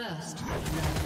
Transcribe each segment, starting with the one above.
First blood.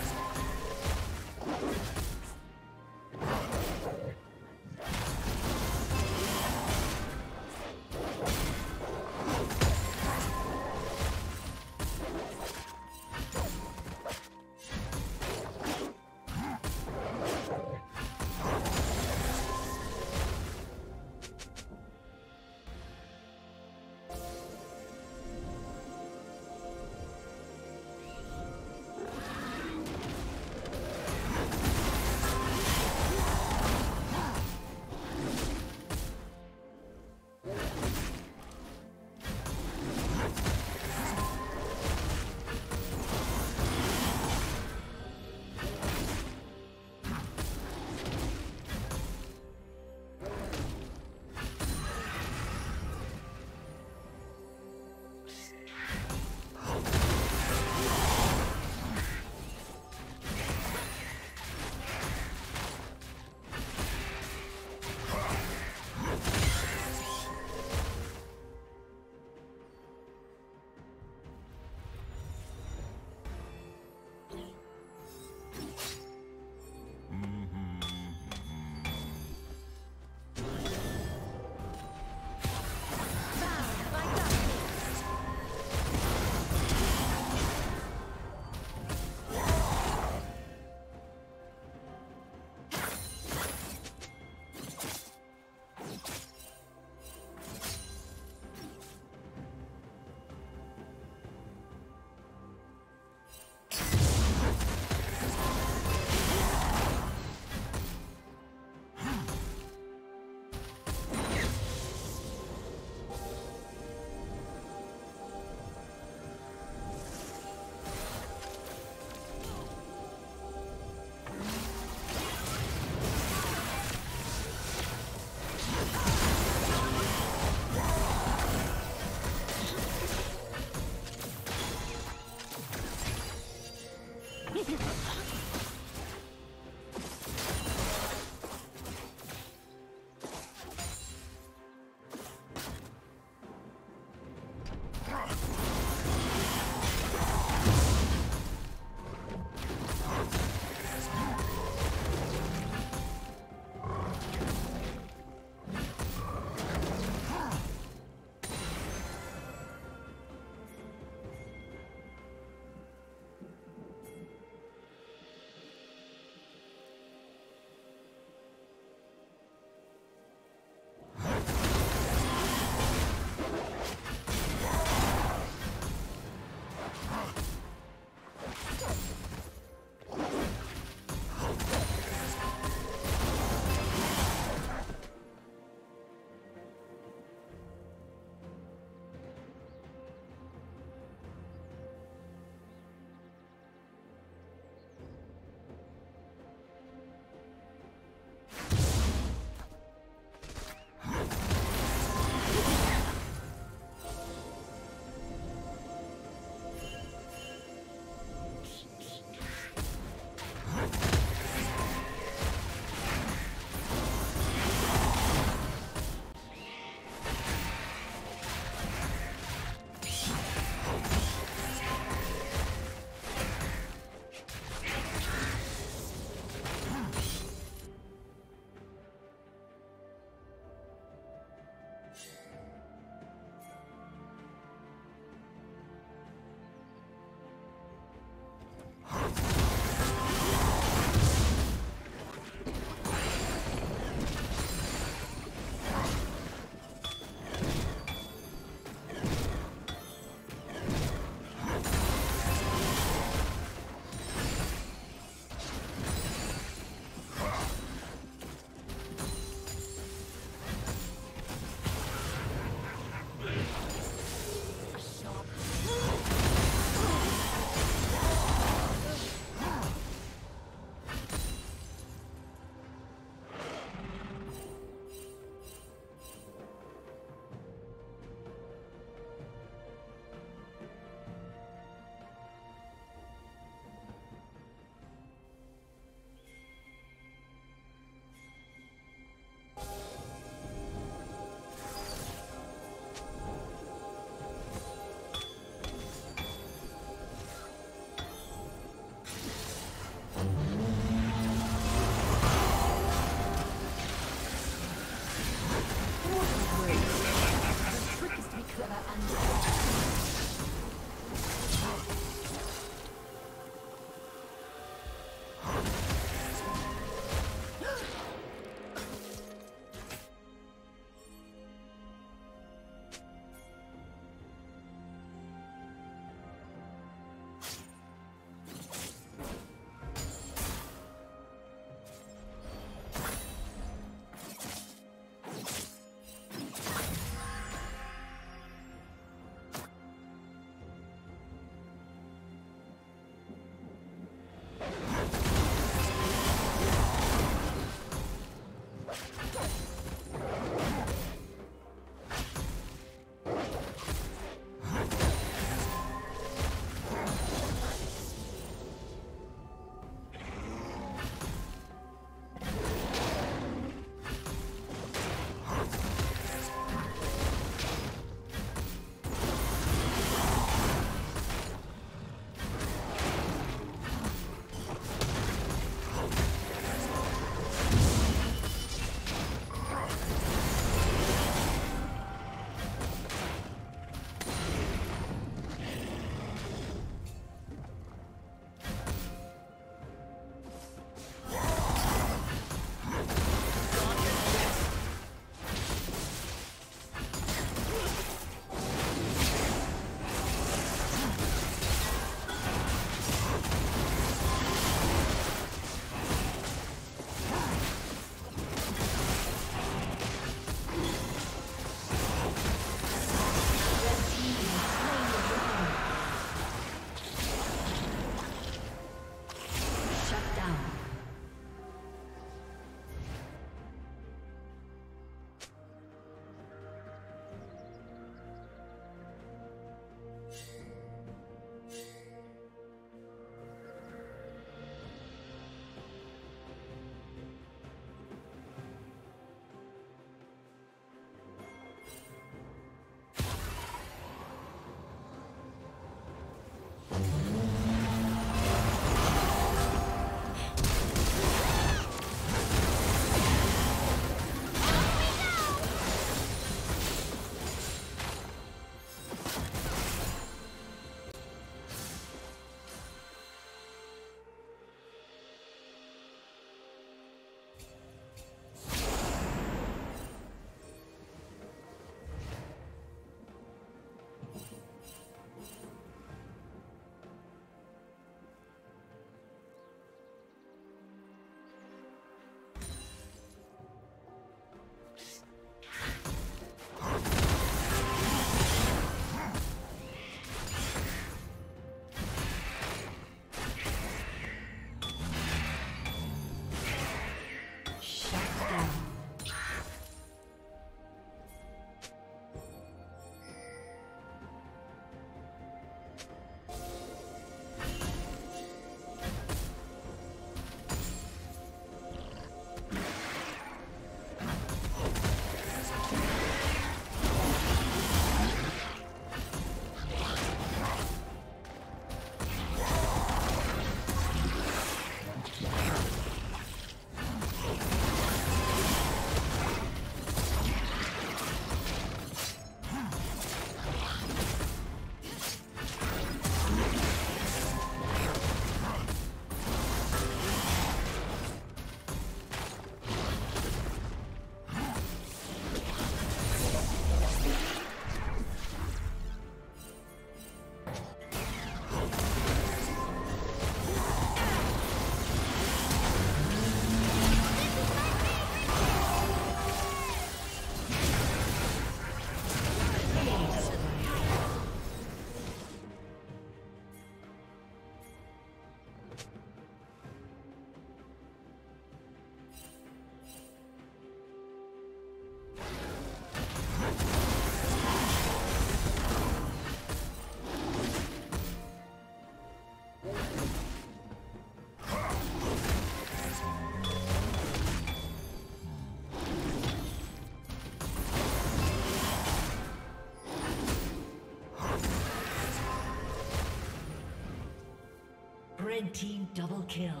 Team double kill.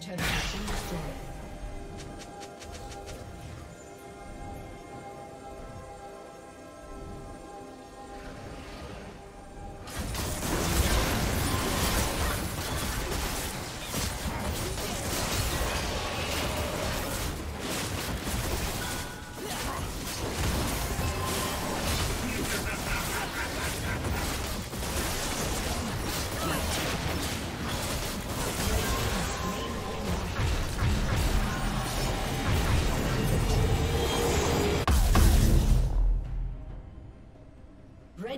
Team's turret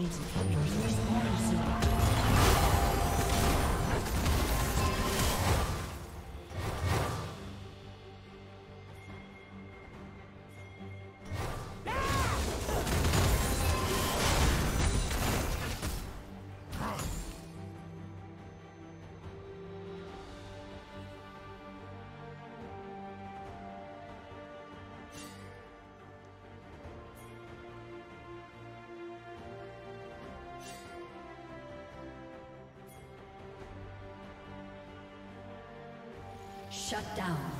Team's inhibitors Shut down.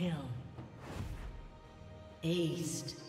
Kill. Aced.